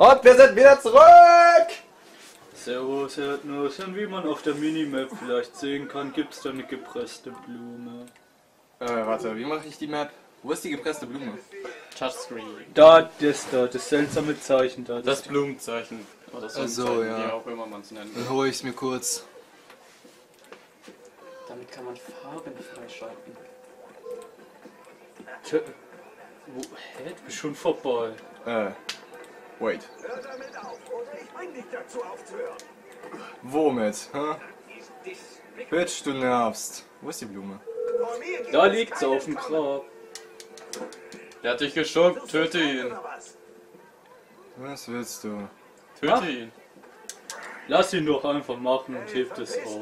Und wir sind wieder zurück! Servus, Erdnuss. Und wie man auf der Minimap vielleicht sehen kann, gibt es da eine gepresste Blume. Äh, warte, wie mache ich die Map? Wo ist die gepresste Blume? Touchscreen. Da, das da, das seltsame Zeichen da. Das Blumenzeichen. Oder so, Ach so, ja. wie auch immer man es nennt. Dann hole ich es mir kurz. Damit kann man Farben freischalten. Tja, Wo, hä, du bist schon vorbei. Äh, wait. Hör damit auf, oder ich bring dich dazu aufzuhören. Womit? Hä? Bitch, du nervst. Wo ist die Blume? Da liegt sie auf dem. Grab. Der hat dich geschuckt, töte ihn. Was? Willst du? Töte Ah. ihn. Lass ihn doch einfach machen und hebt es auf.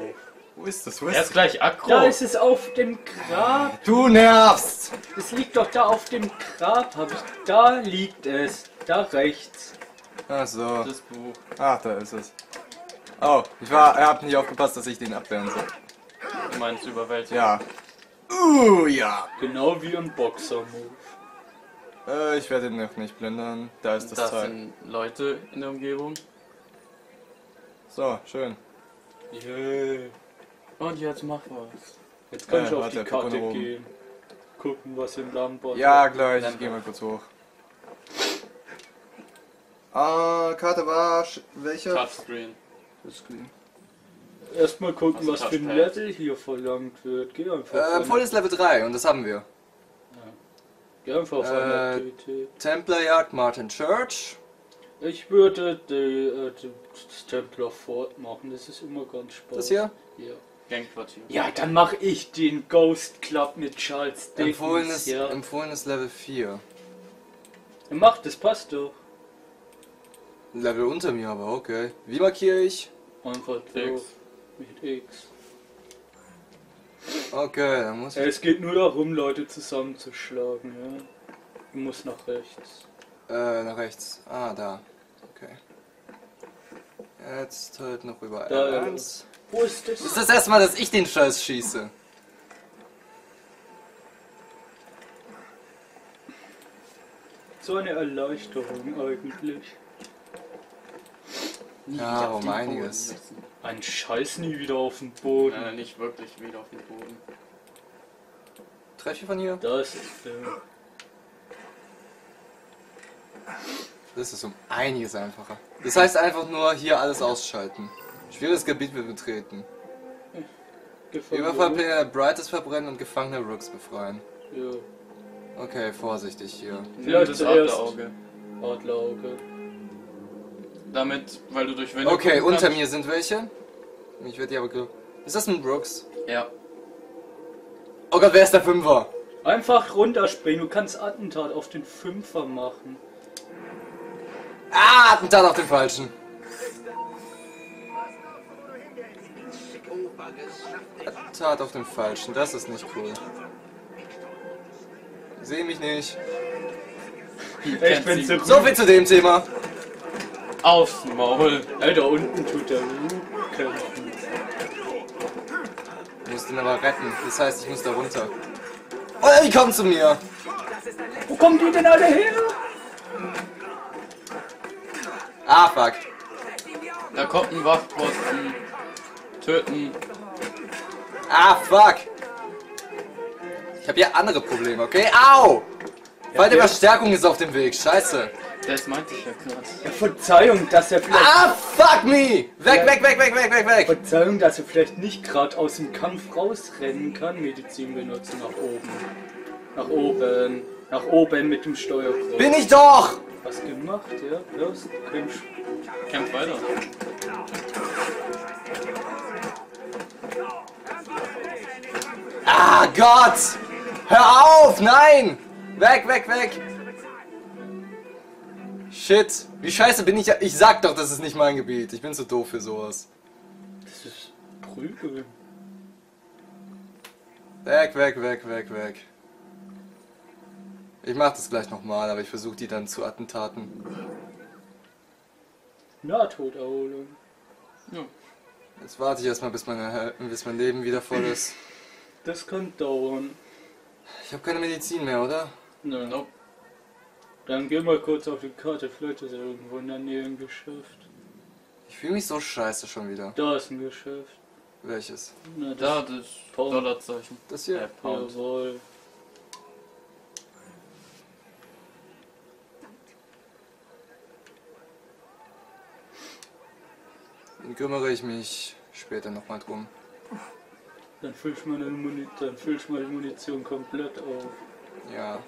Wo ist das? Wo Er ist ist gleich aggro. Da ist es auf dem Grab. Du nervst! Es liegt doch da auf dem Grab, hab ich. Da liegt es. Da rechts. Ach so. Das Buch. Ach, da ist es. Oh, ich war, er hat nicht aufgepasst, dass ich den abwehren soll. Du meinst überwältigt. Ja. Uh, ja. Genau wie im Boxer-Move. Äh, ich werde ihn noch nicht blendern. Da ist das, Das Teil. sind Leute in der Umgebung. So, schön. Yeah. Und jetzt mach was. Jetzt kann Äh, ich auf warte, die Karte gehen. Gucken, was im Landbau Ja, gleich. Ich gehe mal kurz hoch. Ah, Karte war sch- welche? Touchscreen. Erstmal gucken, Also was für ein. Level hier verlangt wird. Geh einfach Äh, auf, volles Level 3 und das haben wir. eine, geh einfach auf äh, eine Aktivität. Templar Jagd Martin Church. Ich würde die, äh, die, das Templar Fort machen, das ist immer ganz spannend. Das hier? Ja. Gangquartier. Ja, dann mache ich den Ghost Club mit Charles Dickens. Empfohlenes, ja. empfohlenes Level 4. Mach, das passt doch. Level unter mir aber, okay. Wie markiere ich? Einfach. X. Mit X. Okay, dann muss ich. es geht nur darum, Leute zusammenzuschlagen, ja. Du musst nach rechts. Äh, nach rechts. Ah, da. Okay. Jetzt halt noch über Da, ja. R1. Wo ist das? Das ist das erste Mal, dass ich den Scheiß schieße. So eine Erleichterung eigentlich. Ja, um einiges. Ein Scheiß nie wieder auf den Boden. Nein, nicht wirklich wieder auf den Boden. Treffe ich von hier? Da ist der. Das ist um einiges einfacher. Das heißt einfach nur hier alles ausschalten. Schwieriges Gebiet wird betreten. Überfall Player Brightest verbrennen und gefangene Rooks befreien. Ja. Okay, vorsichtig hier. Vielleicht das Adlerauge. Adlerauge. Damit, weil du durch Wände Okay, unter kannst. mir sind welche. Ich werde die aber. ge- Ist das ein Brooks? Ja. Oh Gott, wer ist der Fünfer? Einfach runterspringen, du kannst Attentat auf den Fünfer machen. Ah, Attentat auf den Falschen. Attentat auf den Falschen, das ist nicht cool. Seh mich nicht. Ich bin so So viel zu dem Thema. Aufs Maul. Ey, da unten tut kämpfen. Ich muss den aber retten. Das heißt, ich muss da runter. Oh, die kommen zu mir. Wo kommen die denn alle her? Ah, fuck. Da kommt ein Wachposten. Töten. Ah, fuck. Ich habe hier andere Probleme, okay? Au! Weil die Verstärkung ist auf dem Weg. Scheiße. Das meinte ich ja gerade. Ja, Verzeihung, dass er vielleicht. Ah, fuck me! Weg, weg, weg, weg, weg, weg, weg. Verzeihung, dass er vielleicht nicht gerade aus dem Kampf rausrennen kann. Medizin benutzen nach oben. Nach oben. Nach oben mit dem Steuerkreuz. Bin ich doch! Was gemacht, ja? Los, kämpf. Kämpf weiter. Ah, Gott! Hör auf! Nein! Weg, weg, weg! Shit. Wie scheiße bin ich? ja- Ich sag doch, das ist nicht mein Gebiet. Ich bin zu doof für sowas. Das ist Prügel. Weg, weg, weg, weg, weg. Ich mach das gleich nochmal, aber ich versuche die dann zu Attentaten. Nahtoderholung. Ja. Jetzt warte ich erstmal, bis, meine, bis mein Leben wieder voll ist. Das kann dauern. Ich habe keine Medizin mehr, oder? Nö, Nope. Dann geh mal kurz auf die Karte, vielleicht ist irgendwo in der Nähe ein Geschäft. Ich fühle mich so scheiße schon wieder. Da ist ein Geschäft. Welches? Na, Da, das das Pound. Dollarzeichen. Das Äh, hier? Pound. Jawohl. Dann kümmere ich mich später nochmal drum. Dann füllst du meine dann du meine Munition komplett auf. Ja.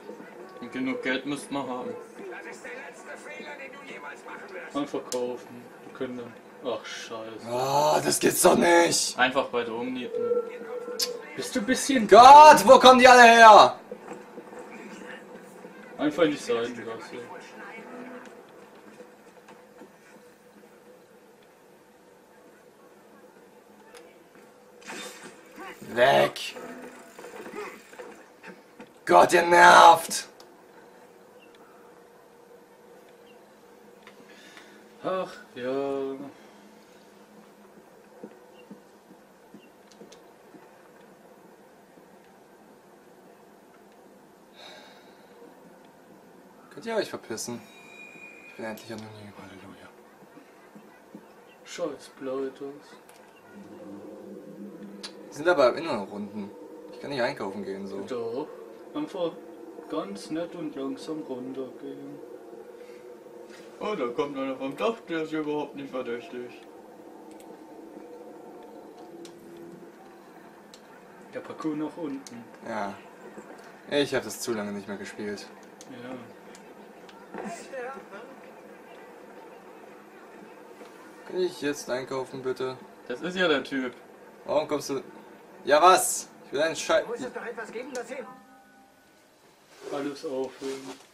Und genug Geld müsst man haben. Das ist der letzte Fehler, den du jemals machen wirst. Einfach kaufen. Die können dann. Ach scheiße. Ah, das gibt's doch nicht! Einfach weiter umnieten. Bist du ein bisschen Gott, wo kommen die alle her? einfach in die Seitengasse. Weg! Gott, ihr nervt! Ach ja. Könnt ihr euch verpissen? Ich bin endlich anonym, Halleluja. Scheiß Bleitos. Die sind aber in Runden. Ich kann nicht einkaufen gehen so. Doch. Einfach ganz nett und langsam runtergehen. Oh, da kommt einer vom Dach, der ist überhaupt nicht verdächtig. Der Parcours nach unten. Ja. Ich habe das zu lange nicht mehr gespielt. Ja. Kann ich jetzt einkaufen, bitte? Das ist ja der Typ. Warum kommst du... Ja, was? Ich will einen Scheiß... Muss es doch etwas geben, das hilft. Alles aufhören.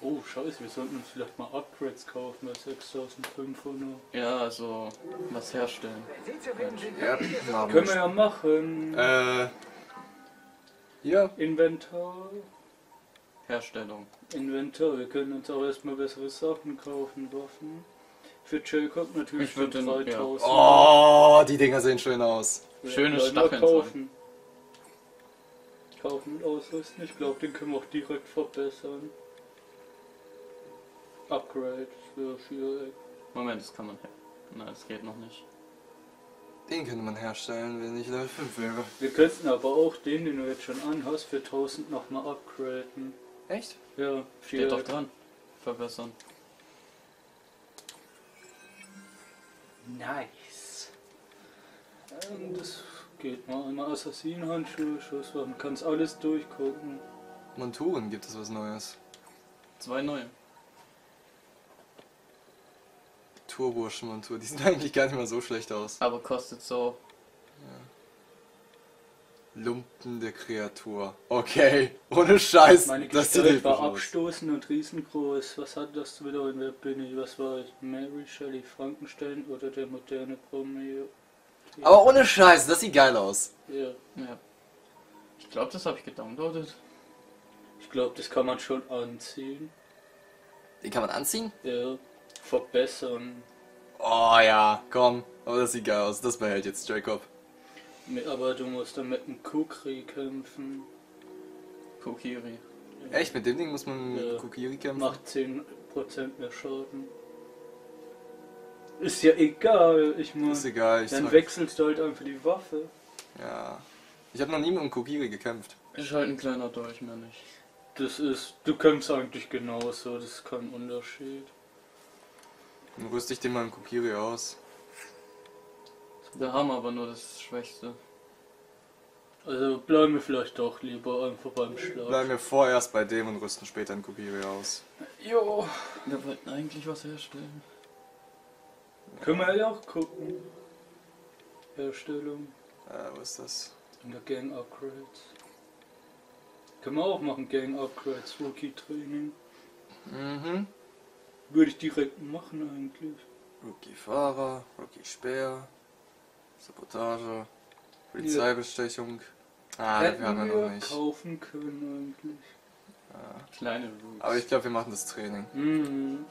Oh, scheiße, wir sollten uns vielleicht mal Upgrades kaufen bei 6500. Ja, also was herstellen. Ja, haben Können wir ja machen. Äh... Hier? Inventar. Herstellung. Inventar. Wir können uns auch erstmal bessere Sachen kaufen, Waffen. Für Jacob natürlich Ich für den- ja. 3000. Oh, die Dinger sehen schön aus. Ja, Schöne Stacheln kaufen. Kaufen und ausrüsten. Ich glaube, den können wir auch direkt verbessern. Upgrade für Viereck. Moment, das kann man her. Nein, das geht noch nicht. Den könnte man herstellen, wenn ich Level 5 wäre. Wir könnten aber auch den, den du jetzt schon anhast, für 1000 nochmal upgraden. Echt? Ja, Steht doch dran. Verbessern. Nice. Ähm, das geht mal. Einmal Assassinenhandschuhe, Schusswaffen, kannst alles durchgucken. Monturen gibt es was Neues. Zwei neue. Turburschen-Montur, die sehen eigentlich gar nicht mal so schlecht aus. Aber kostet so. Lumpen der Kreatur. Okay, ohne Scheiß. Meine das sieht war abstoßend und riesengroß. Was hat das zu bedeuten? Wer bin ich? Was war ich? Mary Shelley Frankenstein oder der moderne Romeo? Aber ohne Scheiß, das sieht geil aus. Ja, Ja. Ich glaube, das habe ich gedownloadet. ich glaube, das kann man schon anziehen. Den kann man anziehen? Ja, verbessern. Oh ja, komm. Aber das sieht geil aus. Das behält jetzt Jacob. Mit- Aber du musst dann mit einem Kukri kämpfen. Kokiri. Echt, mit dem Ding muss man Ja. mit Kokiri kämpfen? Macht 10% mehr Schaden. Ist ja egal, ich meine. Ist egal, ich Dann sag, wechselst du halt einfach die Waffe. Ja. Ich habe noch nie mit einem Kokiri gekämpft. Ist halt ein kleiner Dolch, mehr nicht. Das ist. Du kämpfst eigentlich genauso, das ist kein Unterschied. Dann rüste ich den mal einen Kokiri aus. Wir haben aber nur das Schwächste. Also bleiben wir vielleicht doch lieber einfach beim Schlag. Bleiben wir vorerst bei dem und rüsten später einen Kokiri aus. Jo. Wir wollten eigentlich was herstellen. Können wir ja auch gucken. Herstellung Äh, wo ist das? in der Gang Upgrades. Können wir auch machen, Gang Upgrades, Rookie Training. Mhm. Würde ich direkt machen eigentlich. Rookie Fahrer, Rookie Speer, Sabotage, Polizeibestechung. Ah, Hätten wir haben ja wir noch nicht. kaufen können eigentlich. Ja. Kleine Roots. Aber ich glaube, wir machen das Training. Mhm.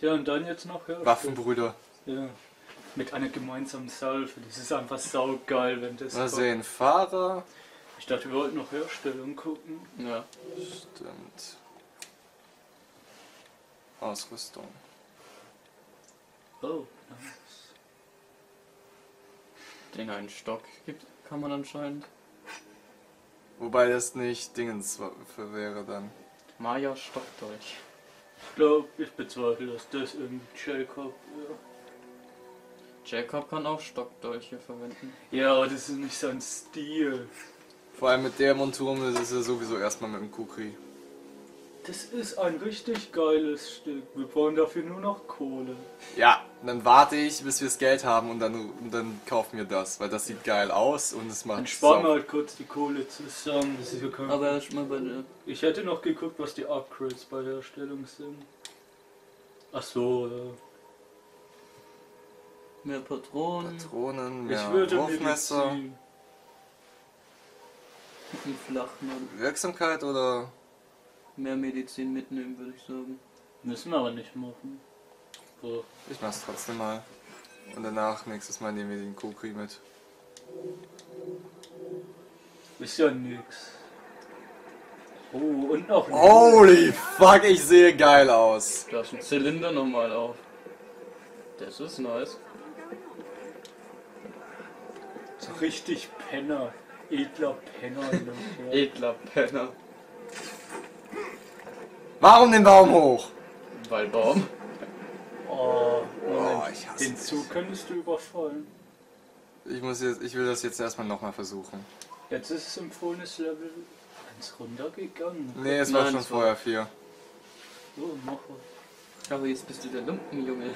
Ja, und dann jetzt noch Herstellung. Waffenbrüder. Ja. Mit einer gemeinsamen Salve. Das ist einfach saugeil, wenn das Mal kommt. sehen, Fahrer. Ich dachte, wir wollten noch Herstellung gucken. Ja. Stimmt. Ausrüstung. Oh, nice. Den einen Stock gibt, kann man anscheinend. Wobei das nicht Dingens wäre dann. Maya Stockdeutsch. Ich glaube, ich bezweifle, dass das irgendwie Jacob. Jacob kann auch Stockdolche verwenden. Ja, aber das ist nicht sein Stil. Vor allem mit der Montur das ist er sowieso erstmal mit dem Kukri. Das ist ein richtig geiles Stück. Wir brauchen dafür nur noch Kohle. Ja, dann warte ich, bis wir das Geld haben und dann, und dann kaufen wir das, weil das sieht geil aus und es macht Dann sparen wir halt kurz die Kohle zusammen. Das ist ja kein Aber erstmal bei der. Ich hätte noch geguckt, was die Upgrades bei der Erstellung sind. Ach so, ja. Mehr Patronen, Patronen, Ich mehr würde Wurfmesser. Ein Flachmann. Wirksamkeit oder Mehr Medizin mitnehmen, würde ich sagen. Müssen wir aber nicht machen. So. ich mach's trotzdem mal. Und danach nächstes Mal nehmen wir den Kukri mit. Ist ja nix. Oh, und noch ein Holy fuck, ich sehe geil aus. Da ist ein Zylinder nochmal auf. Das ist nice. so richtig Penner. Edler Penner. Edler Penner. Warum den Baum hoch? Weil Baum. Oh, Moment. Oh, ich hasse Den dich. Zug könntest du überfallen. Ich muss jetzt, ich will das jetzt erstmal nochmal versuchen. Jetzt ist es empfohlenes Level 1 runtergegangen. Nee, es war Nein, schon es war- vorher vier. So, mach was. Aber jetzt bist du der Lumpenjunge.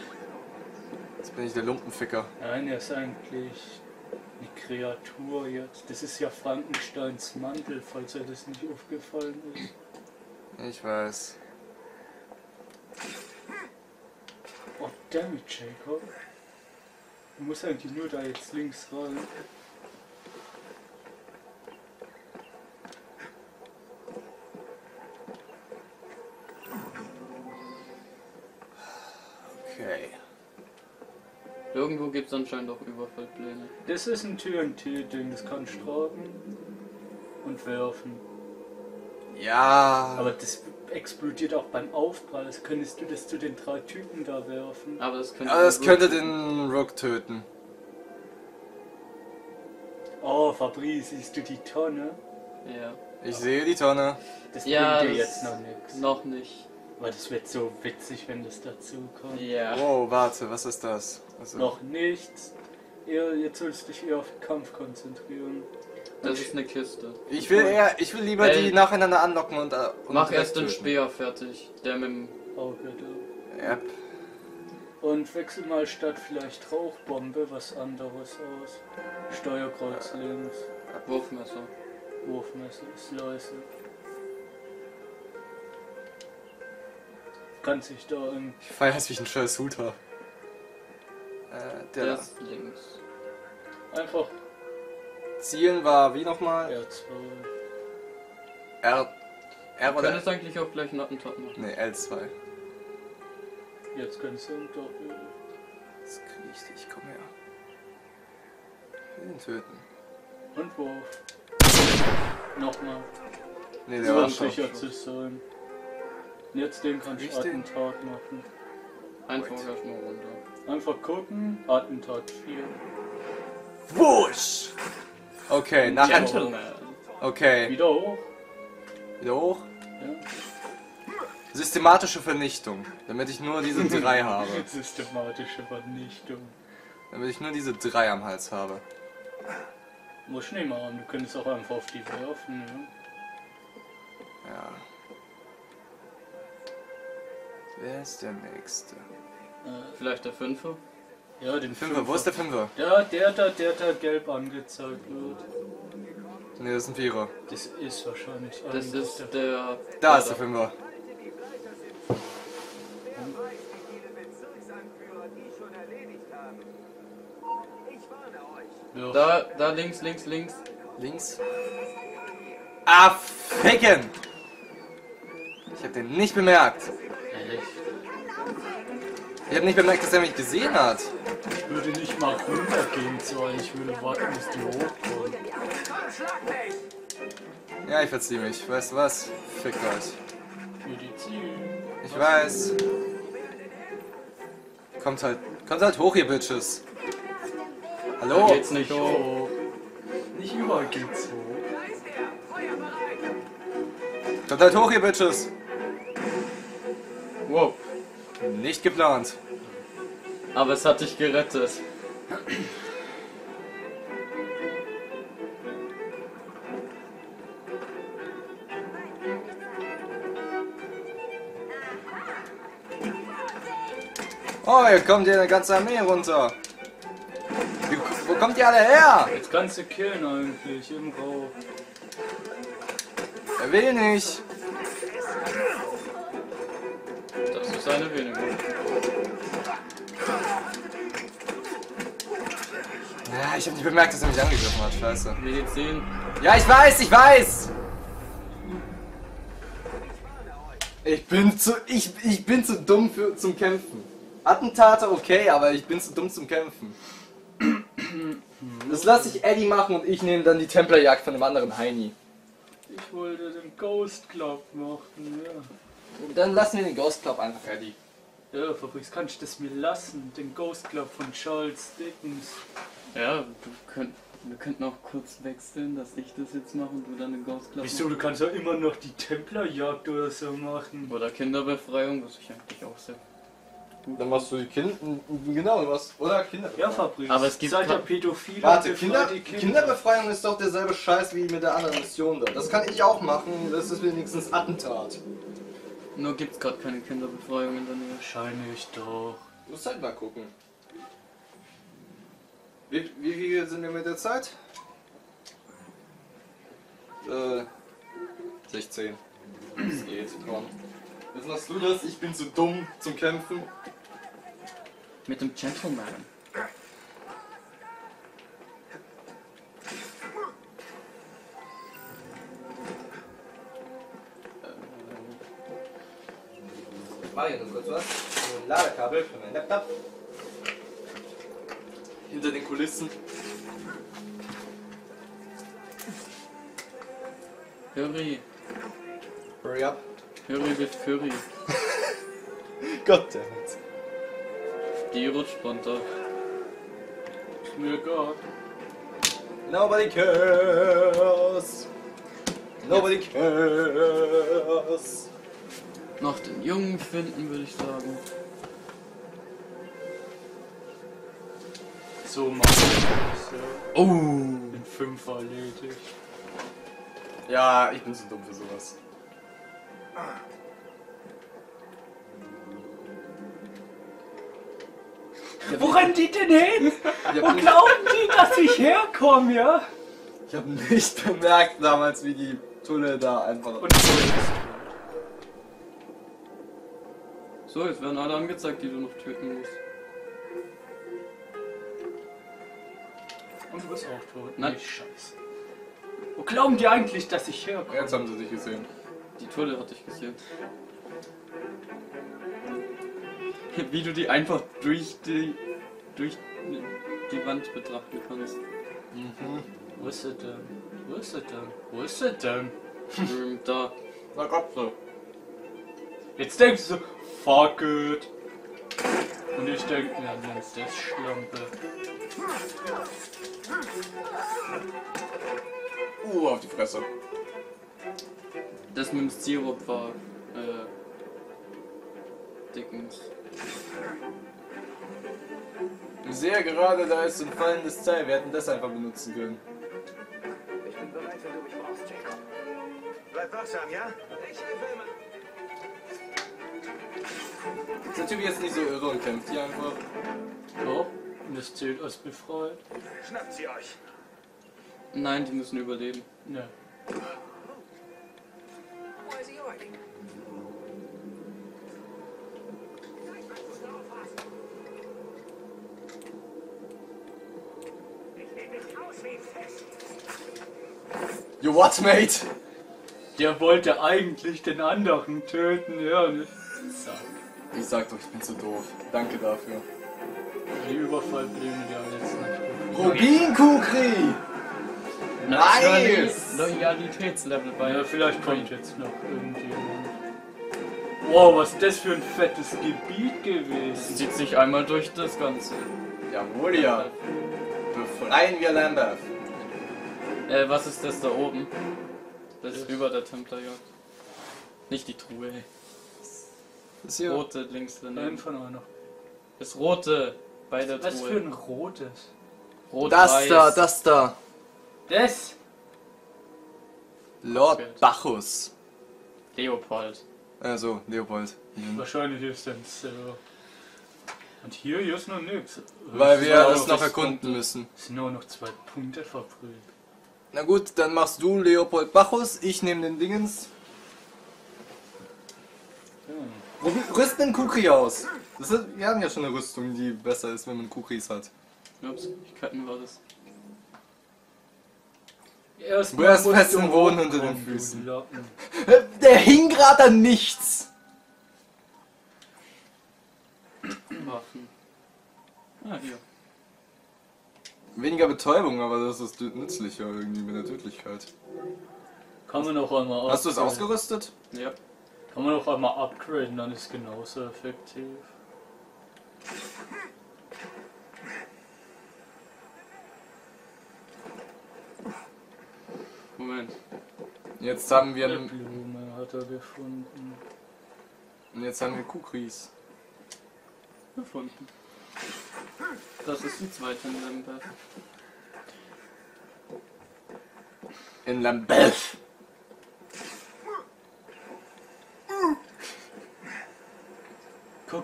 Jetzt bin ich der Lumpenficker. Nein, er ist eigentlich eine Kreatur jetzt. Das ist ja Frankensteins Mantel, falls er das nicht aufgefallen ist. Ich weiß. Oh, dammit, Jacob. Du musst eigentlich nur da jetzt links rein. Irgendwo gibt es anscheinend auch Überfallpläne. Das ist ein TNT-Ding, das kann tragen und werfen. Ja. Aber das explodiert auch beim Aufprall. Also könntest du das zu den drei Typen da werfen? Aber das könnte. Aber das könnte den Rook töten. Oh, Fabrice, siehst du die Tonne? Ja. Ich sehe die Tonne. Das Ja, bringt dir das- jetzt noch nichts. Noch nicht. Aber das wird so witzig, wenn das dazu kommt. Ja. Oh, warte, was ist das? Also, Noch nichts. Eher, jetzt sollst du dich eher auf den Kampf konzentrieren. Das ist eine Kiste. Ich will eher, ich will lieber Ey. die nacheinander anlocken und, äh, und Mach erst den. Speer fertig. Der mit dem. Auge da. Yep. Und wechsel mal statt vielleicht Rauchbombe was anderes aus. Steuerkreuz links, Wurfmesser. Wurfmesser, Slice. Kann sich da im Ich feier es, wie ich einen scheiß Hut hab. Äh, der Der da. ist links. einfach Zielen war wie nochmal? R2. R. R Du oder? könntest eigentlich auch gleich einen Attentat machen. Ne, L2. Jetzt kannst du ihn doch. Jetzt krieg ich dich, komm her. Ich will ihn töten. Und Wurf. Nochmal. Ne, der war schon. sicher zu sein. Jetzt den kannst du den? Attentat machen. Einfach erstmal runter. Einfach gucken, Attentat 4. Wusch! Okay, nachher. Gentleman. Okay, Wieder hoch. wieder hoch. Ja. Systematische Vernichtung. Damit ich nur diese drei habe. Systematische Vernichtung. Damit ich nur diese drei am Hals habe. Muss nicht machen, du könntest auch einfach auf die werfen. Ja. Ja. Wer ist der nächste? Vielleicht der Fünfer? ja, den Fünfer, wo ist der Fünfer? Der, der da, der da gelb angezeigt wird. Ne, das ist ein Vierer. Das ist wahrscheinlich Das ist der. der. Da ist der Fünfer. Wer weiß, wie viele Bezirksanführer die schon erledigt haben. Ich warne euch. Ja. Da, da links, links, links. Links. Ah, ficken! Ich hab den nicht bemerkt. Ich habe nicht bemerkt, dass er mich gesehen hat. Ich würde nicht mal runtergehen sollen, ich würde warten, bis die hochkommen. Ja, ich verziehe mich. Weißt du was? Fickt euch. Medizin. Ich weiß. Kommt halt, kommt halt hoch, ihr Bitches. Hallo? Geht's nicht hoch. Nicht überall geht's hoch. Da! Kommt halt hoch, ihr Bitches. Nicht geplant. Aber es hat dich gerettet. Oh, hier kommt hier eine ganze Armee runter. Wie, wo kommt ihr alle her? Jetzt kannst du killen eigentlich im Rauch. Er will nicht. Eine weniger. Ja, ich habe nicht bemerkt, dass er mich angegriffen hat. Scheiße. Medizin. Ja, ich weiß, ich weiß. Ich bin zu, ich, ich bin zu dumm für, zum Kämpfen. Attentate okay, aber ich bin zu dumm zum Kämpfen. Das lasse ich Eddie machen und ich nehme dann die Templerjagd von dem anderen Heini. Ich wollte den Ghost Club machen, ja. Dann lassen wir den Ghost Club einfach Eddie. Ja, Fabrice, kannst du das mir lassen? Den Ghost Club von Charles Dickens. Ja, du könnt, wir könnten auch kurz wechseln, dass ich das jetzt mache und du dann den Ghost Club Wieso, du kannst ja immer noch die Templerjagd oder so machen. machst. Oder Kinderbefreiung, was ich eigentlich auch sehr. Dann machst du die Kinder, genau, was, oder Kinder. Ja, Fabrice. Aber es gibt Seid ihr pädophil Warte, Kinder, die Kinderbefreiung ist doch derselbe Scheiß wie mit der anderen Mission da. Das kann ich auch machen, das ist wenigstens Attentat. Nur gibt's gerade keine Kinderbefreiung in der Nähe. Wahrscheinlich doch. Du musst halt mal gucken. Wie, wie viel sind wir mit der Zeit? Äh, 16. Das geht, komm. Jetzt machst du das, ich bin zu dumm zum Kämpfen. Mit dem Gentleman. Ich noch kurz was? Ein Ladekabel für meinen Laptop. Hinter den Kulissen. Curry. Hurry up. Curry with Curry. Goddammit. Die rutscht runter. Mir egal. Nobody cares. Nobody cares. Noch den Jungen finden, würde ich sagen. So machen wir das. Ja. Oh! In fünf erledigt. Ja, ich bin zu dumm für sowas. Wo rennen die denn hin? Ich Wo glauben die, dass ich herkomme, ja? ich hab nicht bemerkt damals, wie die Tunnel da einfach. Und so jetzt werden alle angezeigt, die du noch töten musst. Und du bist auch tot. Nein. Nee, scheiße. Wo glauben die eigentlich, dass ich herkomme? Jetzt haben sie dich gesehen. Die Tulle hatte ich gesehen. Wie du die einfach durch die durch die Wand betrachten kannst. Wo ist sie denn? Wo ist sie denn? Wo ist sie denn? Ähm, da. Na Gott, so. Jetzt denkst du so, fuck it. Und ich denke, ja, nennst das Schlampe. Uh, auf die Fresse. Das mit dem Sirup war äh, Dickens. Ich sehe gerade, da ist ein fallendes Teil. Wir hätten das einfach benutzen können. Ich bin bereit, wenn du mich brauchst, Jacob. Bleib wachsam, ja? Ich helfe immer. Der Typ jetzt nicht so irre und kämpft hier einfach? Doch, und das zählt als befreit. Schnappt sie euch. Nein, die müssen überleben. Fest. You what, mate? Der wollte eigentlich den anderen töten, ja, ne? Zack. Ich sag doch, ich bin zu doof. Danke dafür. Die Überfallpläne, die haben jetzt nicht. Rubin Kukri! Nice! Loyalitätslevel bei Ja, vielleicht kommt jetzt noch irgendjemand. Wow, was ist das für ein fettes Gebiet gewesen. Zieht sich einmal durch das Ganze. Jawohl, ja. Befreien wir Lambeth. Äh, was ist das da oben? Das ist über der Templerjagd. Nicht die Truhe, ey. Das Das hier. rote links daneben. Einfach nur noch. Das rote bei der Was für Truhe. ein rotes. Rot, Das weiß. da, das da. Das? Lord Bacchus. Leopold. Also, Leopold. Hier. Wahrscheinlich ist das so. Und hier, hier ist noch nichts. Weil wir auch noch das erkunden Punkte. müssen. Es sind nur noch zwei Punkte verbrüht. Na gut, dann machst du Leopold Bacchus, ich nehme den Dingens. Ja. Wir rüsten den Kukri aus. Das ist, wir haben ja schon eine Rüstung, die besser ist, wenn man Kukris hat. Ups, ich cutten war das. Erst Du hast festen du Boden unter den Füßen. Der hing gerade an nichts. Waffen. Ah, hier. Weniger Betäubung, aber das ist nützlicher irgendwie mit der Tödlichkeit. Kann man noch einmal Hast du es ausgerüstet? Ja. Kann man noch einmal upgraden, dann ist es genauso effektiv. Moment. Jetzt haben wir Eine Blume hat er gefunden. und jetzt haben wir Kukris. Gefunden. Das ist die zweite Lambert. In Lambeth.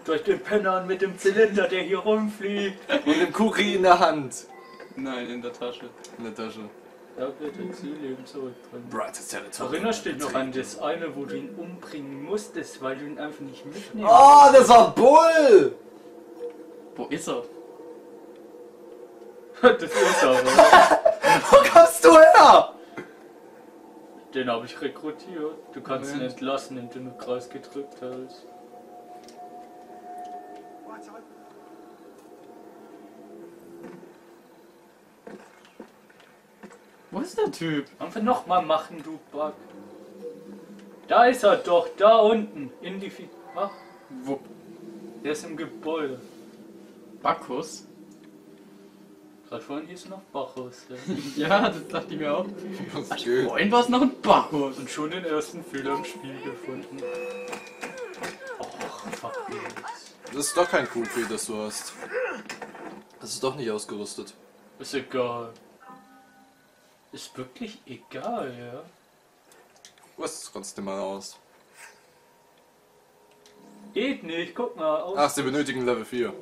Guckt euch den Penner an mit dem Zylinder, der hier rumfliegt. Und den Kukri in der Hand. Nein, in der Tasche. In der Tasche. Da bitte Zielleben zurückbringen. Erinnerst du dich noch an das eine, wo du ihn umbringen musstest, weil du ihn einfach nicht mitnehmen Oh, das war Bull! Wo ist er? Das ist er, oder? Wo kommst du her? Den habe ich rekrutiert. Du kannst ihn Moment. entlassen, indem du Kreis gedrückt hältst. Ist der Typ? Einfach nochmal machen, du Bug. Da ist er doch, da unten. In die Fi Ach, Wo? der ist im Gebäude. Bacchus? Gerade vorhin hieß er noch Bacchus. Ja. Ja, das dachte ich mir auch. Schön. Vorhin war es noch ein Bacchus. Und schon den ersten Fehler im Spiel gefunden. Och, fuck. Das ist doch kein Kukri, das du hast. Das ist doch nicht ausgerüstet. Ist egal. Ist wirklich egal, ja. Du hast es trotzdem mal aus. Geht nicht, guck mal. Aus Ach, sie benötigen Level 4.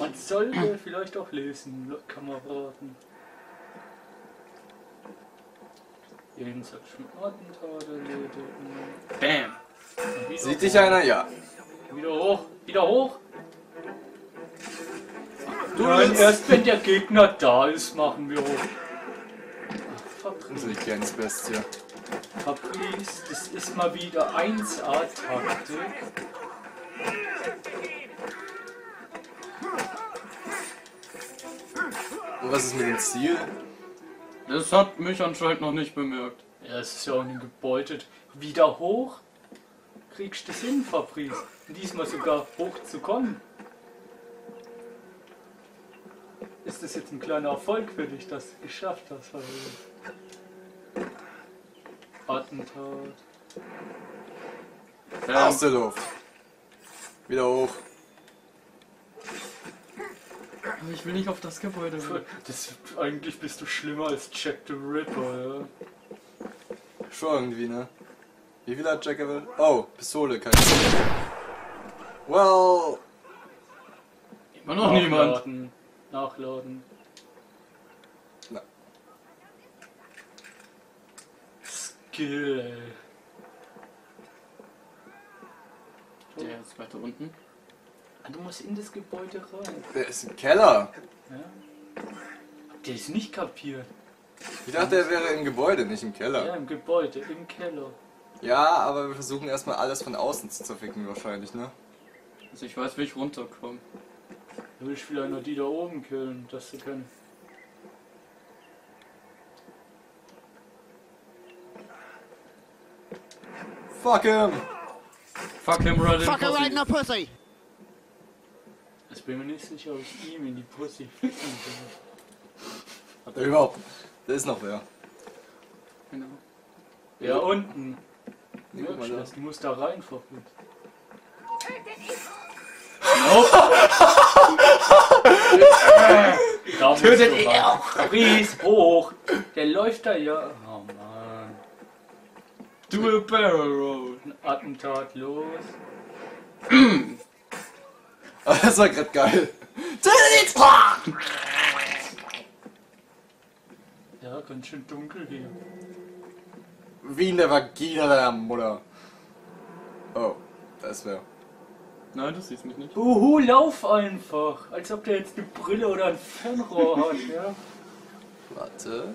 Man sollte vielleicht auch lesen, Le- Kameraden. Jeden soll schon Attentat erledigen. Bam. Sieht hoch. dich einer? Ja. Wieder hoch, wieder hoch. Du Nein, erst wenn der Gegner da ist, machen wir hoch. Das Fabrice, das ist mal wieder 1A-Taktik. Und was ist mit dem Ziel? Das hat mich anscheinend noch nicht bemerkt. Ja, es ist ja auch ein Gebäude. Wieder hoch? Kriegst du das hin, Fabrice? Diesmal sogar hoch zu kommen. Ist das jetzt ein kleiner Erfolg für dich, dass du es geschafft hast, Fabrice? Attentat. Ähm, Aus der Luft. Wieder hoch. aber ich will nicht auf das Gebäude. Das, eigentlich bist du schlimmer als Jack the Ripper, ja. Schon irgendwie, ne? Wie viel hat Jack Evil? Oh, Pistole, kein Well, Immer noch niemand. Nachladen. Nachladen. Na. Skill, ey. Der ist weiter unten. Ah, Du musst in das Gebäude rein. der ist im Keller. Ja? Ihr das nicht kapiert? Ich dachte, er wäre im Gebäude, nicht im Ja, Keller. im Gebäude, im Keller. Ja, aber wir versuchen erstmal alles von außen zu zerficken wahrscheinlich, ne? Also ich weiß, wie ich runterkomme. Du willst vielleicht noch die da oben killen, dass sie können. Fuck him! Fuck him right in Fucker right in pussy. the pussy. Ich bin mir nicht sicher, ob ich ihm in die Pussy ficken kann. Hat er überhaupt? Da ist noch wer. Genau. Ja, unten. Nee, guck mal da. Du musst da rein, verflucht. Da musst Tötet ihn rein. Ries hoch. Der läuft da ja. Oh Mann. Do a barrel roll. Attentat los. Aber das war grad geil. Ja, ganz schön dunkel hier. Wie in der Vagina deiner Mutter. Oh, da ist wer. Nein, du siehst mich nicht. Uhu, lauf einfach. Als ob der jetzt eine Brille oder ein Fernrohr hat, ja. Warte.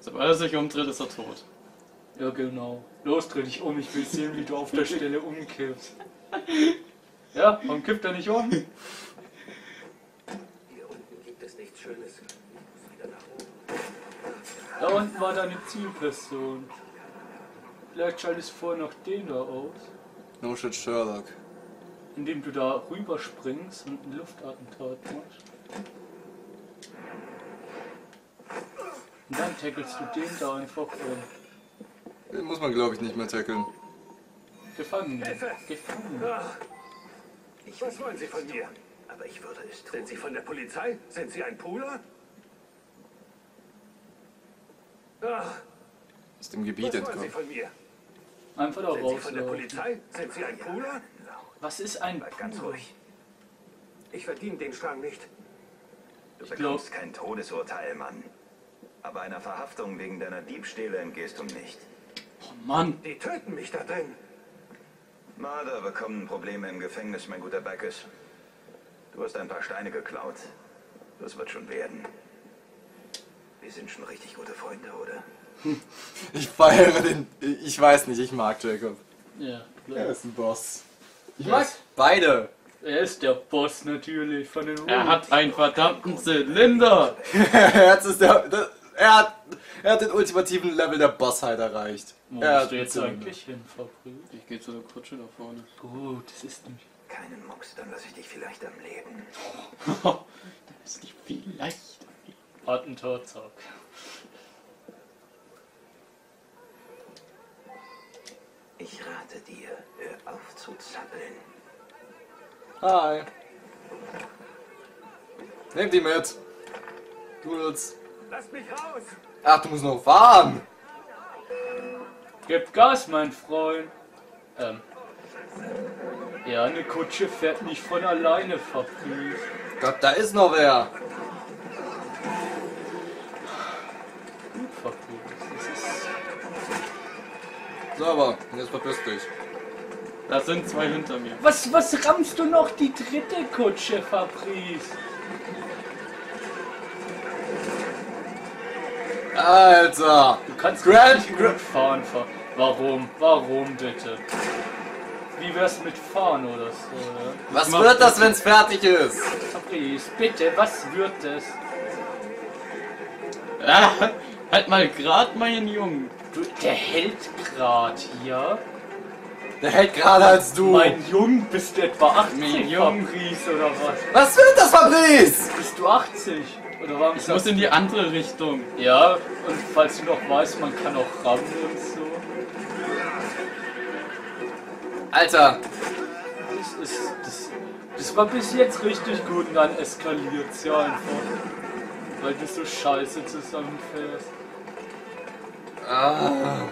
Sobald er sich umdreht, ist er tot. Ja, genau. Los, dreh dich um. Ich will sehen, wie du auf der Stelle umkippst. Ja, warum kippt er nicht um? Hier unten gibt es nichts Schönes. Ich muss wieder nach oben. Da unten war deine Zielperson. Vielleicht schaltest du vorher noch den da aus, No shit Sherlock. indem du da rüberspringst und ein Luftattentat machst. Und dann tackelst du den da einfach um. Den muss man glaube ich nicht mehr tackeln. Gefangen. Gefangen. Ach, was wollen Sie von mir? Aber ich würde es tun. Sind Sie von der Polizei? Sind Sie ein Pooler? Ach, Aus dem Gebiet was wollen Sie entkommen. von mir? Einfach da Sind Sie von der. Polizei? Sind Sie ein Pooler? Was ist ein Bleib ganz ruhig. Ich verdiene den Strang nicht. Du glaub- bekommst kein Todesurteil, Mann. Aber einer Verhaftung wegen deiner Diebstähle entgehst du nicht. Mann. Die töten mich da drin. Mörder bekommen Probleme im Gefängnis, mein guter Bacchus. Du hast ein paar Steine geklaut. Das wird schon werden. Wir sind schon richtig gute Freunde, oder? Ich feiere den. Ich weiß nicht, ich mag Jacob. Ja, Er klar. ist ein Boss. Ich mag beide. Er ist der Boss natürlich von den Er hat einen verdammten Zylinder. Jetzt ist der. der er, hat, er hat den ultimativen Level der Bossheit erreicht. Wo er bist du jetzt eigentlich hin, Verbrüht? Ich gehe zu der Kutsche da vorne. Gut, das ist nicht. Keinen Mucks, dann lasse ich dich vielleicht am Leben. Das ist nicht viel leichter. Attentat, zack. Ich rate dir, hör auf zu zappeln. Hi. Nehmt die mit. Du willst. Lasst mich raus! Ach, du musst noch fahren. Gib Gas, mein Freund. Ähm. Ja, eine Kutsche fährt nicht von alleine, Verbrüht. Gott, da ist noch wer. Gut. Das ist. So, aber jetzt verpiss dich. Da sind zwei hinter mir. Was, was rammst du noch die dritte Kutsche, Fabrice? Alter. Du kannst Grand- richtig gut fahren. Ver Warum? Warum bitte? Wie wär's mit fahren oder so? Ja? Was wird das, wenn's fertig ist? Fabrice, bitte, was wird es? Ah, halt mal grad meinen Jungen. Du, der hält grad, ja? Der hält gerade als du. Mein Jung, bist du etwa 80, Mein Jung. Fabrice, oder was? Was wird das, Fabrice? Bist du 80? Oder warum Ich muss in die andere Richtung. Ja, und falls du noch weißt, man kann auch rammen und so. Alter. Das ist. Das, das war bis jetzt richtig gut und dann eskaliert's ja einfach. Weil du so scheiße zusammenfährst. Ah.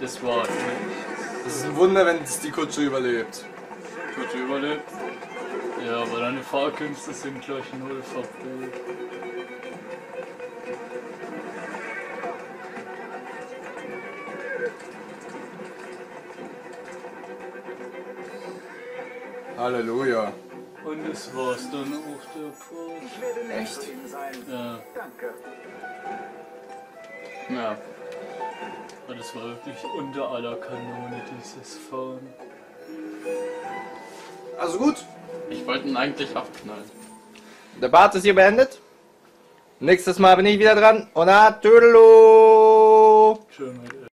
Das war nicht. Das ist ein Wunder, wenn es die Kutsche überlebt. Kutsche überlebt. Ja, aber deine Fahrkünste sind gleich null verbrüht. Halleluja. Und das war's dann auch der Post. Ich werde nicht Echt? zu Ihnen sein. Ja. Danke. Ja. Und es war wirklich unter aller Kanone, dieses Fahren. Also gut, Ich wollte ihn eigentlich abknallen. der Part ist hier beendet. Nächstes Mal bin ich wieder dran. Und na, Tüdeloo!